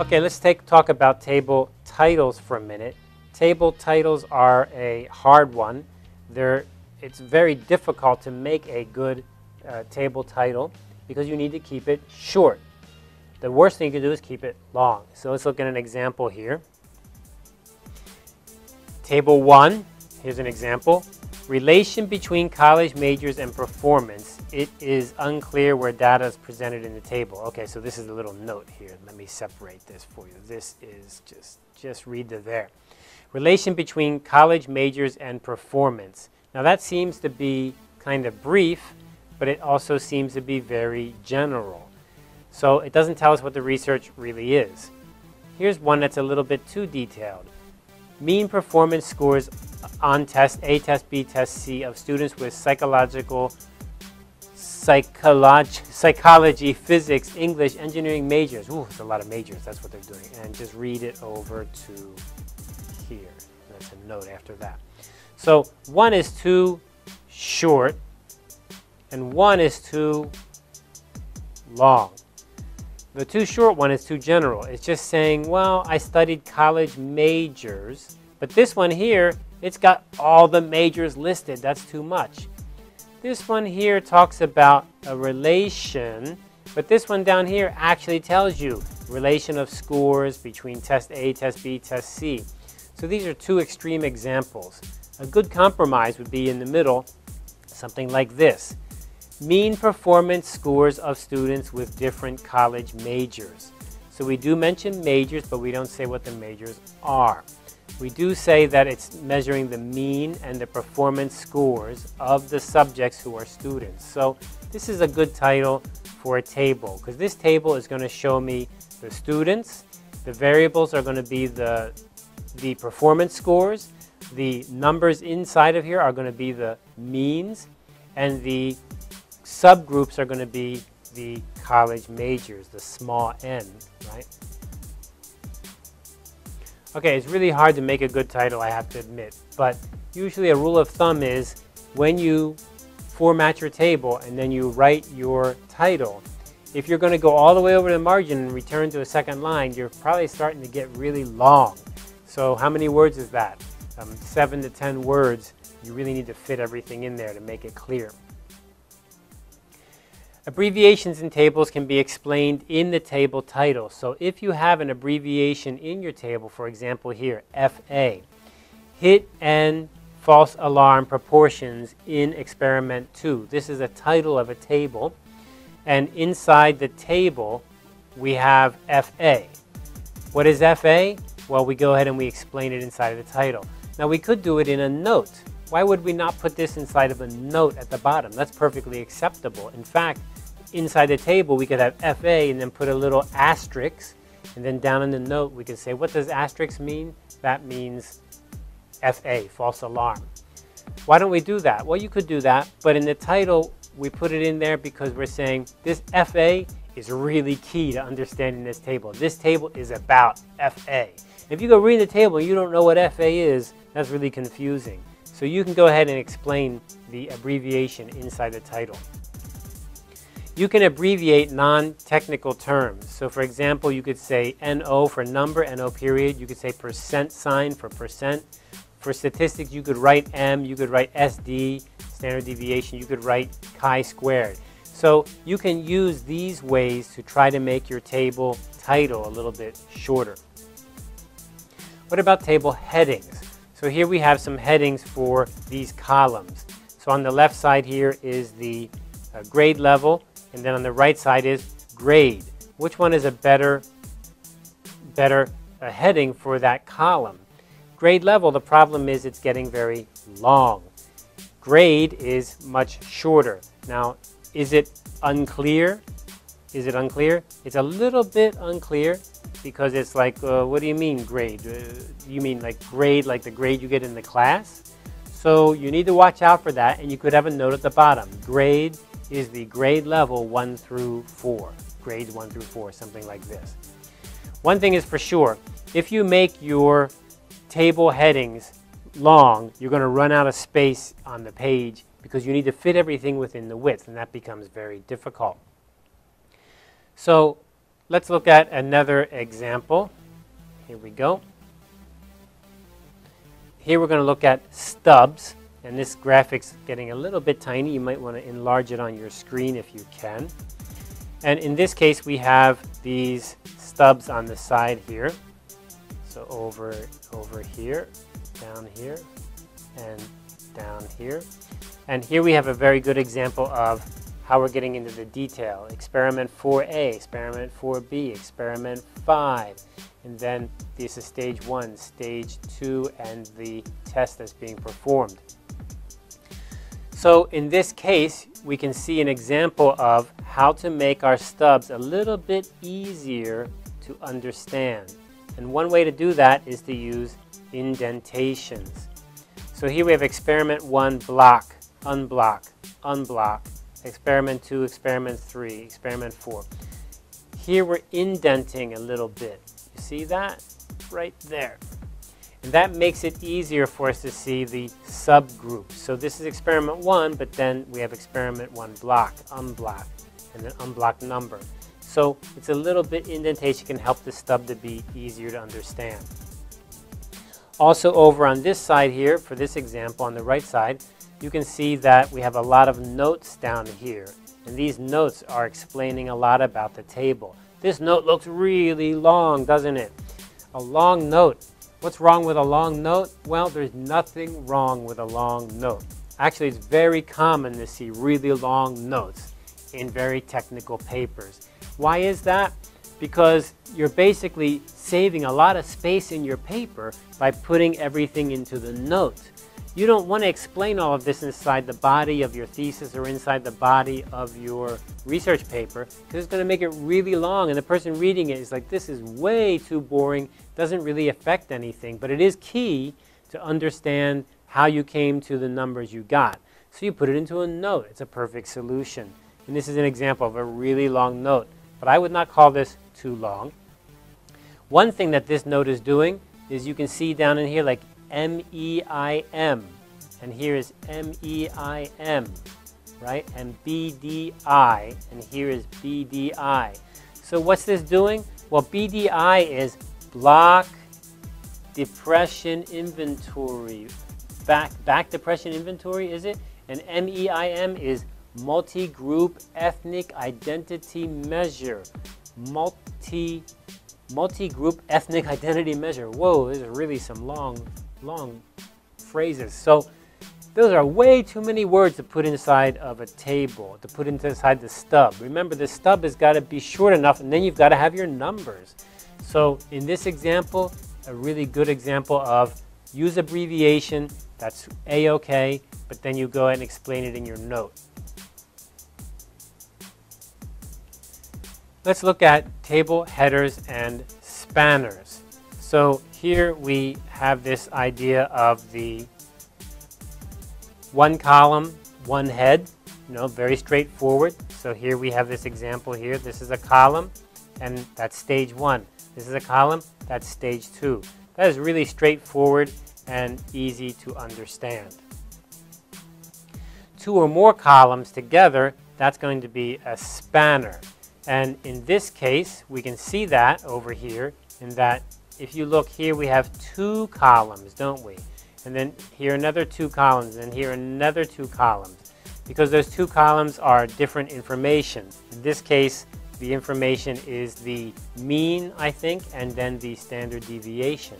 Okay, let's take talk about table titles for a minute. Table titles are a hard one. They're, it's very difficult to make a good uh, table title because you need to keep it short. The worst thing you can do is keep it long. So let's look at an example here. Table 1, here's an example. Relation between college majors and performance. It is unclear where data is presented in the table. Okay, so this is a little note here. Let me separate this for you. This is just, just read the there. Relation between college majors and performance. Now that seems to be kind of brief, but it also seems to be very general. So it doesn't tell us what the research really is. Here's one that's a little bit too detailed. Mean performance scores on test A, test B, test C of students with psychological, psycholog psychology, physics, English, engineering majors. Ooh, it's a lot of majors. That's what they're doing. And just read it over to here. That's a note after that. So one is too short, and one is too long. The too short one is too general. It's just saying, well, I studied college majors, but this one here, it's got all the majors listed. That's too much. This one here talks about a relation, but this one down here actually tells you relation of scores between test A, test B, test C. So these are two extreme examples. A good compromise would be in the middle, something like this mean performance scores of students with different college majors. So we do mention majors, but we don't say what the majors are. We do say that it's measuring the mean and the performance scores of the subjects who are students. So this is a good title for a table because this table is going to show me the students. The variables are going to be the, the performance scores. The numbers inside of here are going to be the means and the subgroups are going to be the college majors, the small n, right? Okay, it's really hard to make a good title, I have to admit, but usually a rule of thumb is when you format your table and then you write your title, if you're going to go all the way over the margin and return to a second line, you're probably starting to get really long. So how many words is that? Um, seven to ten words. You really need to fit everything in there to make it clear. Abbreviations in tables can be explained in the table title. So if you have an abbreviation in your table, for example here, FA, hit and false alarm proportions in experiment 2. This is a title of a table. And inside the table, we have FA. What is FA? Well, we go ahead and we explain it inside of the title. Now, we could do it in a note. Why would we not put this inside of a note at the bottom? That's perfectly acceptable. In fact, inside the table, we could have FA and then put a little asterisk. And then down in the note, we could say, what does asterisk mean? That means FA, false alarm. Why don't we do that? Well, you could do that, but in the title, we put it in there because we're saying this FA is really key to understanding this table. This table is about FA. If you go read the table and you don't know what FA is, that's really confusing. So you can go ahead and explain the abbreviation inside the title. You can abbreviate non-technical terms. So for example, you could say NO for number, NO period. You could say percent sign for percent. For statistics, you could write M, you could write SD, standard deviation, you could write chi-squared. So you can use these ways to try to make your table title a little bit shorter. What about table headings? So here we have some headings for these columns. So on the left side here is the uh, grade level. And then on the right side is grade. Which one is a better, better a heading for that column? Grade level, the problem is it's getting very long. Grade is much shorter. Now, is it unclear? Is it unclear? It's a little bit unclear because it's like, uh, what do you mean grade? Uh, you mean like grade, like the grade you get in the class? So you need to watch out for that, and you could have a note at the bottom. Grade is the grade level 1 through 4, grades 1 through 4, something like this. One thing is for sure, if you make your table headings long, you're going to run out of space on the page because you need to fit everything within the width, and that becomes very difficult. So let's look at another example. Here we go. Here we're going to look at stubs. And this graphic's getting a little bit tiny. You might want to enlarge it on your screen if you can. And in this case, we have these stubs on the side here. So over, over here, down here, and down here. And here we have a very good example of how we're getting into the detail. Experiment 4A, experiment 4B, experiment 5. And then this is stage 1, stage 2, and the test that's being performed. So in this case, we can see an example of how to make our stubs a little bit easier to understand. And one way to do that is to use indentations. So here we have experiment 1, block, unblock, unblock, experiment 2, experiment 3, experiment 4. Here we're indenting a little bit. You see that? Right there. That makes it easier for us to see the subgroups. So this is experiment one, but then we have experiment one block, unblock, and then unblock number. So it's a little bit indentation can help the stub to be easier to understand. Also over on this side here, for this example on the right side, you can see that we have a lot of notes down here. And these notes are explaining a lot about the table. This note looks really long, doesn't it? A long note What's wrong with a long note? Well, there's nothing wrong with a long note. Actually, it's very common to see really long notes in very technical papers. Why is that? Because you're basically saving a lot of space in your paper by putting everything into the note. You don't want to explain all of this inside the body of your thesis or inside the body of your research paper because it's going to make it really long and the person reading it is like, this is way too boring, doesn't really affect anything, but it is key to understand how you came to the numbers you got. So you put it into a note. It's a perfect solution. And this is an example of a really long note, but I would not call this too long. One thing that this note is doing is you can see down in here like M-E-I-M. And here is M-E-I-M, right? And B-D-I, and here is B-D-I. So what's this doing? Well, B-D-I is block depression inventory. Beck, Beck depression inventory, is it? And M-E-I-M is multi-group ethnic identity measure. Multi, multi-group ethnic identity measure. Whoa, there's really some long long phrases. So those are way too many words to put inside of a table, to put inside the stub. Remember, the stub has got to be short enough, and then you've got to have your numbers. So in this example, a really good example of use abbreviation, that's A-OK, but then you go and explain it in your note. Let's look at table headers and spanners. So here we have this idea of the one column, one head, you know, very straightforward. So here we have this example here. This is a column, and that's stage one. This is a column, that's stage two. That is really straightforward and easy to understand. Two or more columns together, that's going to be a spanner. And in this case, we can see that over here in that if you look here, we have two columns, don't we? And then here another two columns, and here another two columns. Because those two columns are different information. In this case, the information is the mean, I think, and then the standard deviation.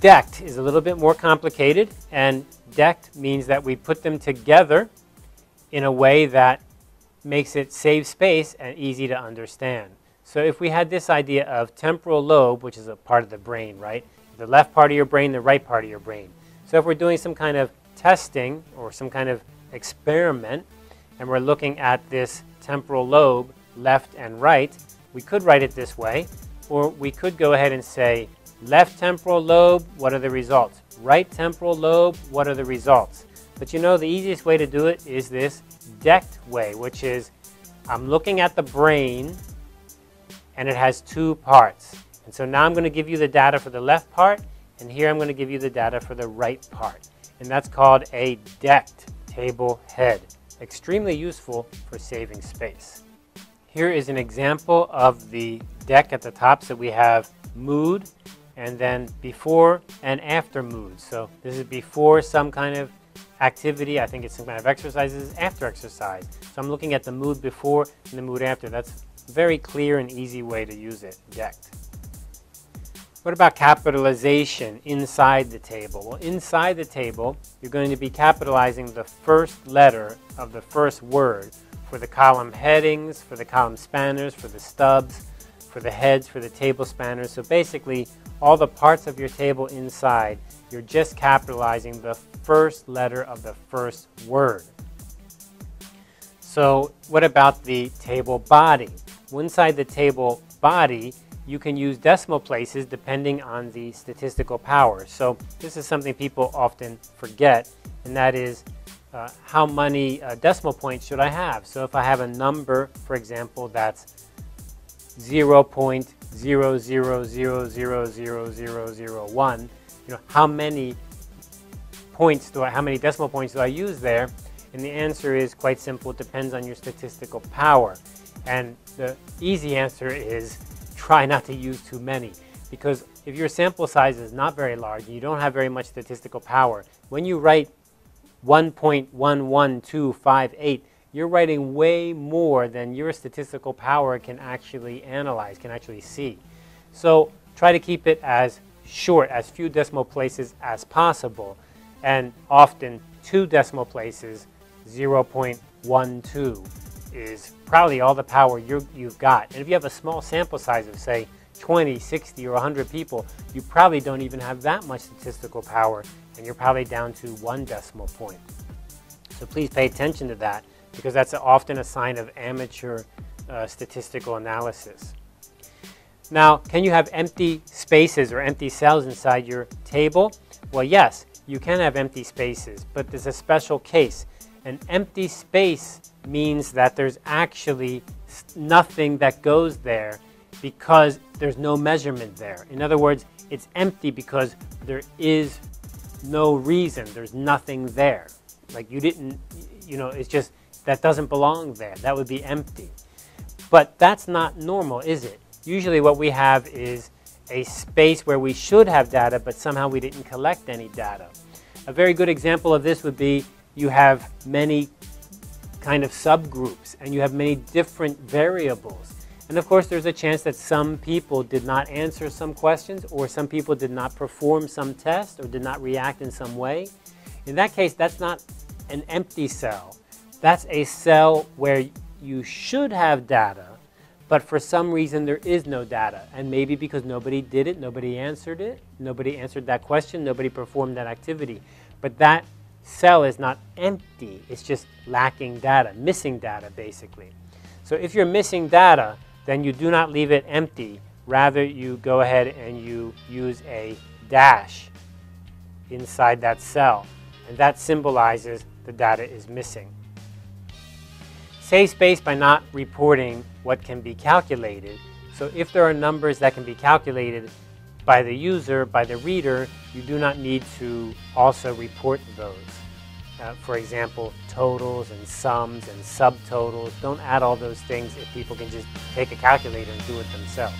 Decked is a little bit more complicated, and decked means that we put them together in a way that makes it save space and easy to understand. So if we had this idea of temporal lobe, which is a part of the brain, right? The left part of your brain, the right part of your brain. So if we're doing some kind of testing or some kind of experiment, and we're looking at this temporal lobe, left and right, we could write it this way, or we could go ahead and say, left temporal lobe, what are the results? Right temporal lobe, what are the results? But you know, the easiest way to do it is this decked way, which is I'm looking at the brain and it has two parts. And so now I'm going to give you the data for the left part, and here I'm going to give you the data for the right part. And that's called a decked table head. extremely useful for saving space. Here is an example of the deck at the top. So we have mood and then before and after mood. So this is before some kind of activity. I think it's some kind of exercises after exercise. So I'm looking at the mood before and the mood after. That's very clear and easy way to use it, decked. What about capitalization inside the table? Well, inside the table, you're going to be capitalizing the first letter of the first word for the column headings, for the column spanners, for the stubs, for the heads, for the table spanners. So basically, all the parts of your table inside, you're just capitalizing the first letter of the first word. So what about the table body? Inside the table body, you can use decimal places depending on the statistical power. So this is something people often forget, and that is uh, how many uh, decimal points should I have? So if I have a number, for example, that's 0.000000001, you know, how many points do I, how many decimal points do I use there? And the answer is quite simple, it depends on your statistical power. And the easy answer is try not to use too many. Because if your sample size is not very large you don't have very much statistical power, when you write 1.11258, you're writing way more than your statistical power can actually analyze, can actually see. So try to keep it as short, as few decimal places as possible, and often two decimal places, 0.12 is probably all the power you have got. And if you have a small sample size of, say, 20, 60, or 100 people, you probably don't even have that much statistical power, and you're probably down to one decimal point. So please pay attention to that, because that's often a sign of amateur uh, statistical analysis. Now, can you have empty spaces or empty cells inside your table? Well, yes, you can have empty spaces, but there's a special case. An empty space means that there's actually nothing that goes there because there's no measurement there. In other words, it's empty because there is no reason, there's nothing there. Like you didn't, you know, it's just, that doesn't belong there. That would be empty. But that's not normal, is it? Usually what we have is a space where we should have data, but somehow we didn't collect any data. A very good example of this would be you have many kind of subgroups and you have many different variables. And of course, there's a chance that some people did not answer some questions or some people did not perform some test or did not react in some way. In that case, that's not an empty cell. That's a cell where you should have data, but for some reason there is no data. And maybe because nobody did it, nobody answered it, nobody answered that question, nobody performed that activity. But that cell is not empty, it's just lacking data, missing data basically. So if you're missing data, then you do not leave it empty. Rather, you go ahead and you use a dash inside that cell. And that symbolizes the data is missing. Save space by not reporting what can be calculated. So if there are numbers that can be calculated, by the user, by the reader, you do not need to also report those. Uh, for example, totals and sums and subtotals. Don't add all those things if people can just take a calculator and do it themselves.